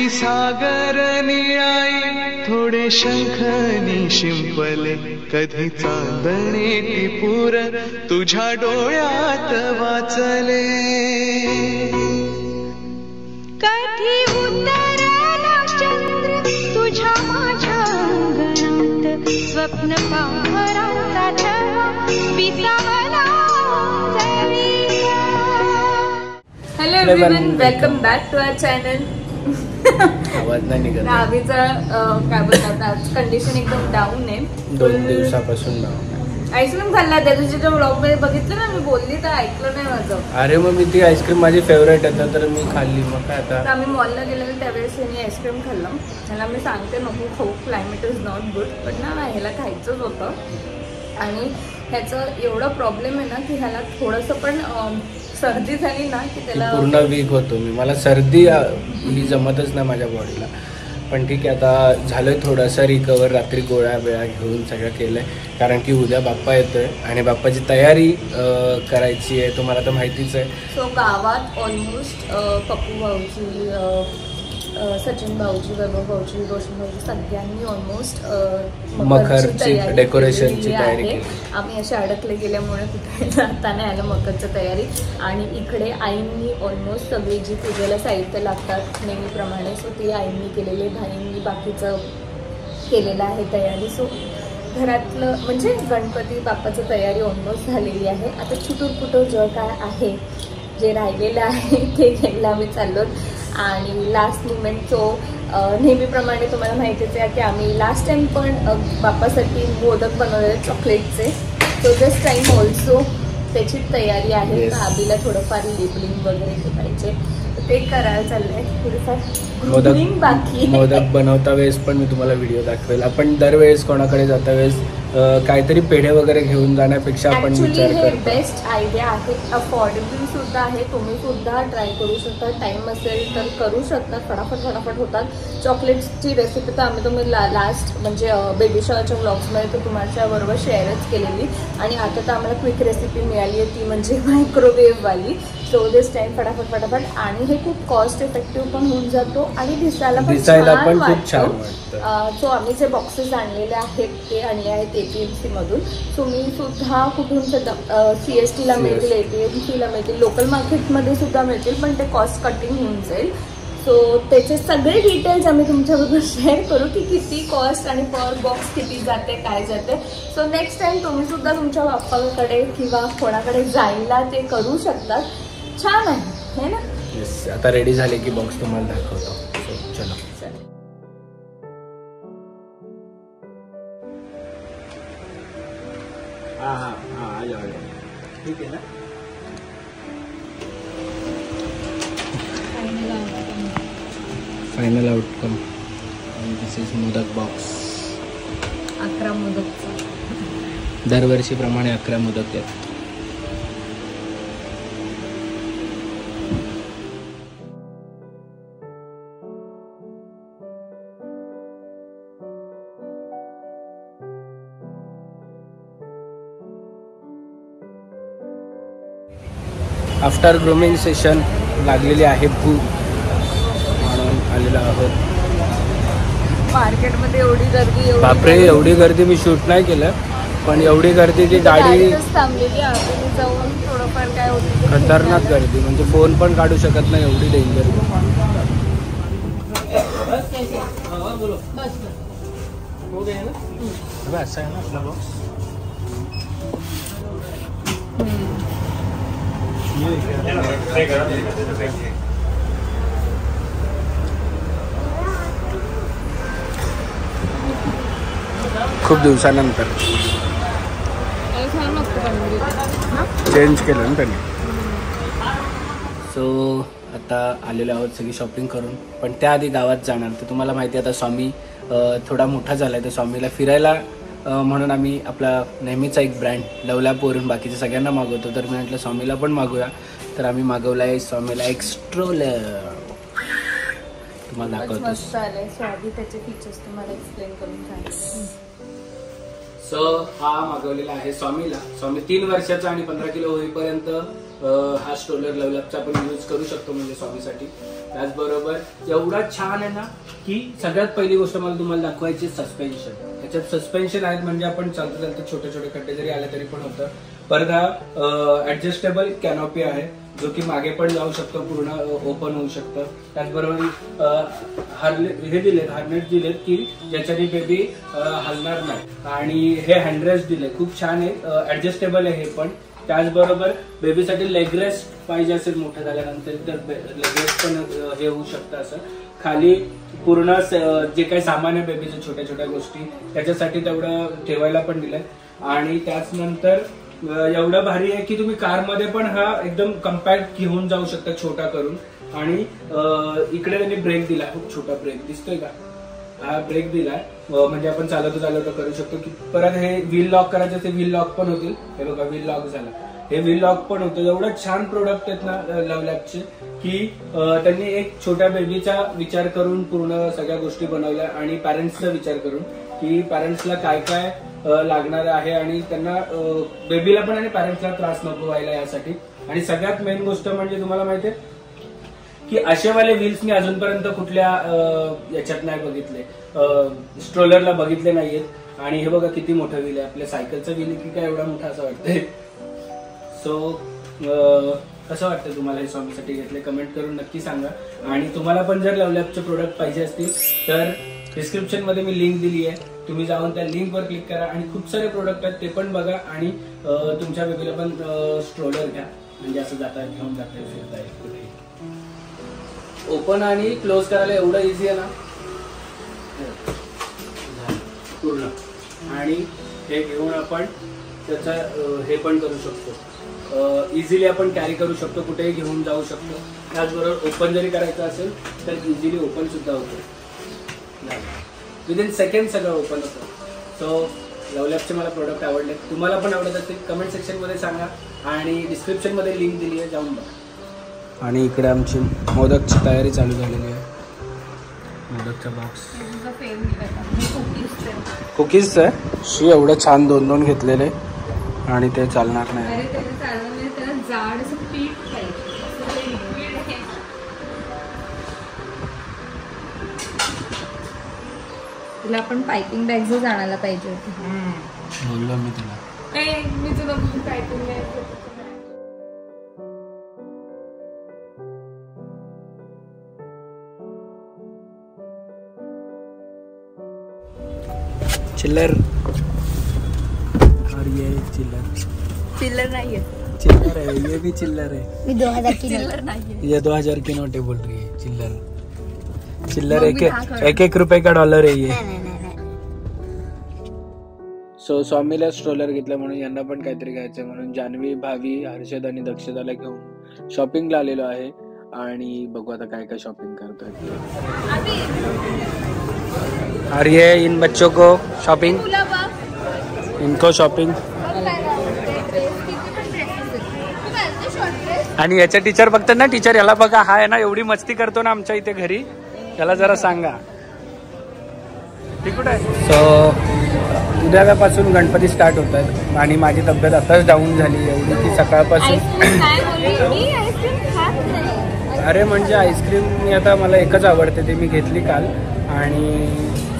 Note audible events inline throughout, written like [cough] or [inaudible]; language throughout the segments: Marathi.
आणि सागर निळाई थोडे शंखनी शिंपले. कधी चांदणे टिपूर तुझ्या डोळ्यात वाचले. कधी उतरला चंद्र तुझ्या माझ्या अंगणात स्वप्न विसावला. Hello welcome back to our channel आवाज नाही निघत. दहावीचा अं, काय बोलतात आज कंडिशन एकदम डाऊन आहे. दोन दिवसापासून नाव आईस्क्रीम खाल्ला त्या दिवशीच्या ब्लॉगमध्ये बघितलं ना मी बोलली तर ऐकलं नाही माझं. अरे मग मी ती आईस्क्रीम माझी फेवरेट आहे तर मी खाल्ली मग काय आता? आम्ही मॉलला गेलेलो त्यावेळेस यांनी आईस्क्रीम खाल्लं. ह्याला मी सांगते नको खाऊ क्लायमेट इज नॉट गुड पण ना ह्याला खायचंच होतं. आणि ह्याचं एवढं प्रॉब्लेम आहे ना की ह्याला थोडंसं पण सर्दी झाली ना की त्याला पूर्ण वीक होतो मी. मला सर्दी ही जमतच नाही माझ्या बॉडीला पण ठीक आहे आता झालंय थोडंसं रिकवर रात्री गोळ्या बिळ्या घेऊन सगळं केलंय. कारण की उद्या बाप्पा येतोय आणि बाप्पाची तयारी अ, करायची आहे तुम्हाला तर माहितीच आहे. सो गावात ऑलमोस्ट पप्पू अ, सचिन भाऊजी वैभव भाऊजी रोशन भाऊजी सगळ्यांनी ऑलमोस्ट मखरची decorationची तयारी केली. आम्ही असे अडकले गेल्यामुळे कुठे [laughs] जाता नाही आलं मकरची तयारी. आणि इकडे आईंनी ऑलमोस्ट सगळी जी पूजेला साहित्य लागतात नेहमीप्रमाणे सो ती आईंनी केलेली भाईंनी बाकीचं केलेलं आहे तयारी. सो घरातलं म्हणजे गणपती बाप्पाची तयारी ऑलमोस्ट झालेली आहे. आता छुटूर पुटूर जे काय आहे? जे राहिलेलं आहे ते घ्यायला आम्ही चाललो आणि लास्ट मुमेंट तो नेहमीप्रमाणे तुम्हाला माहितीच आहे की आम्ही लास्ट टाइम पण अ, बाप्पासाठी मोदक बनवलेले चॉकलेटचे सो दिस टाईम ऑल्सो त्याची तयारी आहे. आबीला थोडंफार लेबलिंग वगैरे ते पाहिजे. ते करायला चाललंय. थोडंफार बाकी. मोदक बनवता वेळेस पण मी तुम्हाला व्हिडिओ दाखवेल. आपण दरवेळेस कोणाकडे जाता वेळेस काहीतरी पेढे वगैरे घेऊन जाण्यापेक्षा आपण ऍक्च्युली विचार हे करतो. बेस्ट आयडिया आहे. अफोर्डेबल सुद्धा आहे. तुम्ही सुद्धा ट्राय करू शकता. टाइम असेल तर करू शकता. फटाफट फटाफट होतात. चॉकलेट्सची रेसिपी तर आम्ही तुम्ही लास्ट म्हणजे बेबी शॉच्या ब्लॉग्समध्ये तर तुमच्या बरोबर शेअरच केलेली. आणि आता तर आम्हाला क्विक रेसिपी मिळाली आहे. ती म्हणजे [laughs] मायक्रोवेव्हवाली सो दिस टाइम फटाफट फटाफट. आणि हे खूप कॉस्ट इफेक्टिव्ह पण होऊन जातो आणि दिसायला पण दिसायला छान पण खूप. छान वाटतं. सो आम्ही जे बॉक्सेस आणलेले आहेत ते आणले आहेत ए पी एम सीमधून सो मी सुद्धा कुठून सी एस टीला मिळतील ए पी एम सीला मिळतील लोकल मार्केटमध्ये सुद्धा मिळतील पण ते कॉस्ट कटिंग होऊन जाईल. सो त्याचे सगळे डिटेल्स आम्ही तुमच्याबरोबर [laughs] शेअर करू की किती कॉस्ट आणि पर बॉक्स किती जाते काय जाते. सो नेक्स्ट टाइम तुम्ही सुद्धा तुमच्या बाप्पाकडे किंवा कोणाकडे जायला ते करू शकतात. छान आहे है ना? Yes, आता रेडी झाले की बॉक्स तुम्हाला दाखवतो. चलो चला. हाँ हाँ हाँ आ जाओ ठीक है ना? Final outcome this is modak box अकरा मोदकचा. दरवर्षीप्रमाणे अकरा मोदक आहेत. आफ्टर ग्रोमिंग सेशन लागलेली आहे भूक म्हणून आलेलो आहोत. मार्केटमध्ये एवढी गर्दी एवढी बापरे गर्दी. एवढी गर्दी मी शूट नाही केलं पण एवढी गर्दी की गाडी गाडीतच थांबलेली आतून जाऊन थोडंफार काय होतं ते खतरनाक. गर्दी म्हणजे फोन पण काढू शकत नाही एवढी डेंजर असं आहे ना? आपला बॉक्स खूप दिवसानंतर. चेंज केलं ना त्यांनी. सो आता आलेलो आहोत सगळी शॉपिंग करून. पण त्याआधी गावात जाणार. तर तुम्हाला माहिती आहे आता स्वामी थोडा मोठा झाला आहे तर स्वामीला फिरायला म्हणून आम्ही आपला नेहमीचा एक ब्रँड लवलॅपवरून बाकीच्या सगळ्यांना मागवतो. तर मी म्हटलं स्वामीला पण मागूया. तर आम्ही मागवला आहे स्वामीला एक स्ट्रोलर तुम्हाला दाखवतो. त्याचे फीचर्स तुम्हाला एक्सप्लेन करून सांगितलं स हा मागवलेला आहे स्वामीला. स्वामी तीन वर्षाचा आणि पंधरा किलो होईपर्यंत हा स्ट्रोलर लवलपचा आपण यूज करू शकतो म्हणजे स्वामीसाठी. त्याचबरोबर एवढा छान आहे ना की सगळ्यात पहिली गोष्ट मला तुम्हाला दाखवायची सस्पेन्शन त्याच्यात सस्पेन्शन आहेत म्हणजे आपण चालतं चालतं छोटे छोटे खड्डे जरी आले तरी पण होतं. परत हा ऍडजस्टेबल कॅनॉपी आहे. जो की मागे पण जाऊ शकतो पूर्ण ओपन होऊ शकतं. त्याचबरोबर हार्ले हे दिलेत हार्नेट दिलेत की ज्याच्याने बेबी हलणार नाही. आणि हे हँडरेस्ट दिले खूप छान आहे ऍडजस्टेबल आहे हे पण. त्याचबरोबर बेबीसाठी लेग रेस्ट पाहिजे असेल मोठं झाल्यानंतर तर लेग रेस्ट पण हे होऊ शकतं असं. खाली पूर्ण जे काही सामान आहे बेबीचं छोट्या छोट्या गोष्टी त्याच्यासाठी तेवढं ठेवायला पण दिलंय. आणि त्याच नंतर एवढं भारी आहे की तुम्ही कारमध्ये पण हा एकदम कम्पॅक्ट घेऊन जाऊ शकता छोटा करून. आणि इकडे त्यांनी ब्रेक दिला. खूप छोटा ब्रेक दिसतोय का? हा ब्रेक दिलाय म्हणजे आपण चालवतो चालवतो करू शकतो की परत हे व्हील लॉक करायचं ते व्हील लॉक पण होतील. हे बघा व्हील लॉक झाला. हे व्हील लॉक पण होतं. एवढं छान प्रोडक्ट आहेत ना लवलॅबचे की त्यांनी एक छोट्या बेबीचा विचार करून पूर्ण सगळ्या गोष्टी बनवल्या आणि पॅरेंट्सचा विचार करून की पॅरेंट्सला काय काय लागणार आहे आणि त्यांना बेबीला पण आणि पॅरेंट्सला त्रास नको व्हायला यासाठी. आणि सगळ्यात मेन गोष्ट म्हणजे तुम्हाला माहितीये की असेवाले व्हील्स मी अजूनपर्यंत कुठल्या याच्यात नाही बघितले. स्ट्रोलरला बघितले नाहीयेत. आणि हे बघा किती मोठं व्हील आहे. आपल्या सायकलचं व्हील की काय एवढा मोठा असं वाटतंय. सो कसं वाटतं तुम्हाला हे स्वामीसाठी घेतले? कमेंट करून नक्की सांगा. आणि तुम्हाला पण जर लवलॅपचे प्रोडक्ट पाहिजे असतील तर डिस्क्रिप्शनमध्ये मी लिंक दिली आहे तुम्ही जाऊन त्या लिंक वर क्लिक करा आणि खूप सारे प्रोडक्ट आहेत ते पण बघा आणि तुमच्या बेबीला पण स्ट्रोलर घ्या. म्हणजे असं जाता घेऊन जाता फिरता कुठेही. ओपन आणि क्लोज करायला एवढं इझी आहे ना? झालं. पूर्ण. आणि हे घेऊन आपण त्याचा हे पण करू शकतो. इझिली आपण कॅरी करू शकतो कुठेही घेऊन जाऊ शकतो. त्याचबरोबर ओपन जरी करायचं असेल तर इझिली ओपन सुद्धा होतं. विदिन सेकंड सगळं ओपन होतं. सो लवलॅबचे मला प्रोडक्ट आवडले. तुम्हाला पण आवडत असतील कमेंट सेक्शनमध्ये सांगा. आणि डिस्क्रिप्शनमध्ये लिंक दिली आहे जाऊन बघा. आणि इकडे आमची मोदकची तयारी चालू झालेली आहे. मोदकचा बॉक्स कुकीज आहे शी एवढं छान दोन दोन घेतलेले. आणि ते चालणार नाही. तुला आपण पायपिंग बॅग्स आणायला पाहिजे होती. बोललो मी तुला. ए, मी तुला पायपिंग बॅग चिल्लर. और ये चिल्लर. चिल्लर नाहीये. चिल्लर है ये भी चिल्लर है मी दोन हजार किलो. चिल्लर नाहीये. ये दो हजार की नोट है बोल रही है चिल्लर. चिल्लर एक. एक एक रुपये का डॉलर आहे सो स्वामीला स्ट्रोलर घेतलं म्हणून यांना पण काहीतरी घ्यायचं म्हणून जान्हवी भावी हर्षद आणि दक्षताला घेऊन शॉपिंगला आलेलो आहे. आणि बघू आता काय काय शॉपिंग करतोय. और ये इन बच्चों को शॉपिंग इनको शॉपिंग आणि याच्या टीचर बघतात ना टीचर याला बघा हा आहे ना एवढी मस्ती करतो ना आमच्या इथे घरी. त्याला जरा सांगा. ठीक कुठे सो उद्यापासून गणपती स्टार्ट होत आहेत. आणि माझी तब्येत आताच डाऊन झाली. एवढी की सकाळपासून अरे म्हणजे आईस्क्रीम मी आता मला एकच आवडते. ते मी घेतली काल. आणि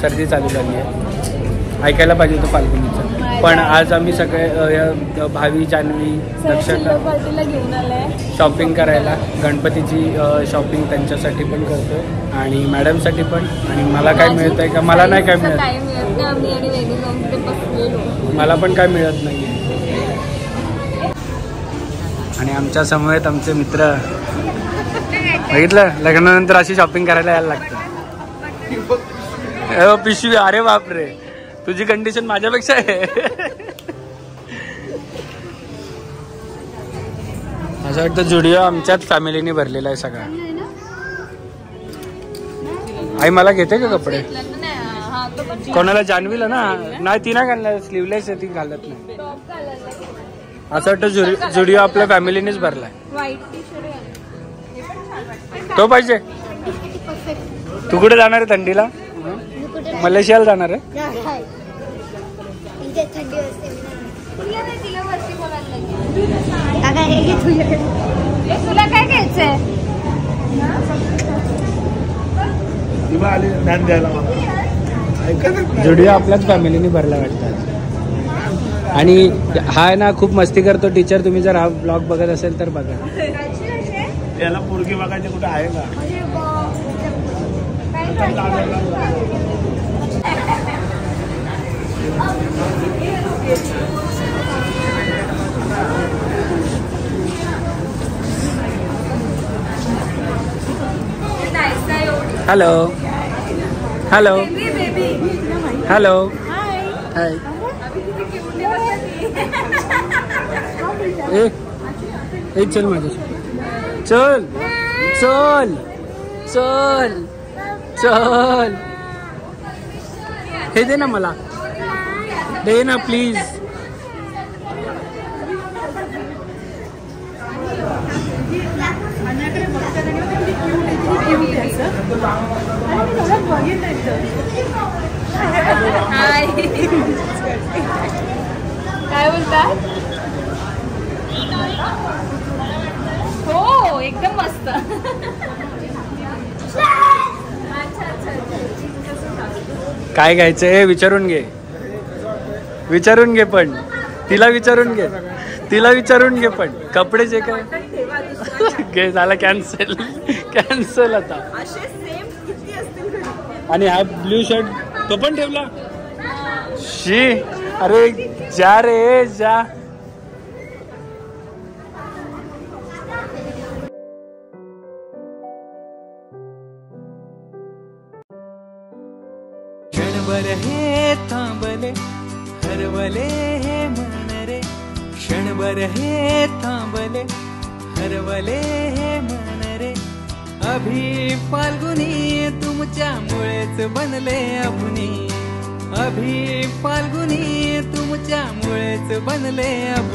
सर्दी चालू झाली आहे. ऐकायला पाहिजे होतं फाल्गुनीचं. पण आज आम्ही सगळे अ, भावी जान्हवी दक्षता पार्टीला घेऊन आलाय शॉपिंग करायला. गणपतीची शॉपिंग त्यांच्यासाठी पण करतोय आणि मॅडमसाठी पण. आणि मला काय मिळत आहे का? मला नाही काय मिळत. काय मिळत नाही आम्ही आणि वेगळी जाऊन तिथे बसलेलो. मला पण काय मिळत नाही. आणि आमच्या समवेत आमचे मित्र. बघितलं? लग्नानंतर अशी शॉपिंग करायला यायला लागतं. पिशवी अरे बापरे. तुझी कंडिशन माझ्यापेक्षा आहे. असं वाटतं जुडिओ आमच्याच फॅमिलीने भरलेला आहे सगळा. आई मला घेते का कपडे? कोणाला जाणवीला ना? नाही ती नाही घालणार. स्लीवलेस आहे ती घालत नाही. असं वाटतं जुडिओ आपल्या फॅमिलीनेच भरलाय. तो पाहिजे. तू कुठे जाणार आहे थंडीला? मलेशियाला जाणार आहे? इथे थंडी हे घे तुला काय घ्यायचंय? नाही. जुडिओ आपल्याच फॅमिलीने भरला वाटतं आणि हा आहे ना खूप मस्ती करतो. टीचर तुम्ही जर हा ब्लॉग बघत असेल तर बघा. याला पोरगी बघायची कुठे आहे का? हॅलो हॅलो हॅलो हाय ए चल माझ्या. चल. चल. चल. चल. हे दे ना मला. दे ना प्लीज काय बोलतात? हो एकदम मस्त. काय घ्यायचं हे विचारून घे. विचारून घे पण. तिला विचारून घे. तिला विचारून घे पण. कपडे जे काय. घे झाला कॅन्सल कॅन्सल आता. आणि हा ब्ल्यू शर्ट तो पण ठेवला? शी. अरे जा रे जा. हे थांबले. हरवले हे मन रे क्षणभर हे थांबले. हरवले हे मन रे अभि फाल्गुनी तुमच्यामुळेच बनले अभुनी. अभि फाल्गुनी तुमच्यामुळेच बनले अभु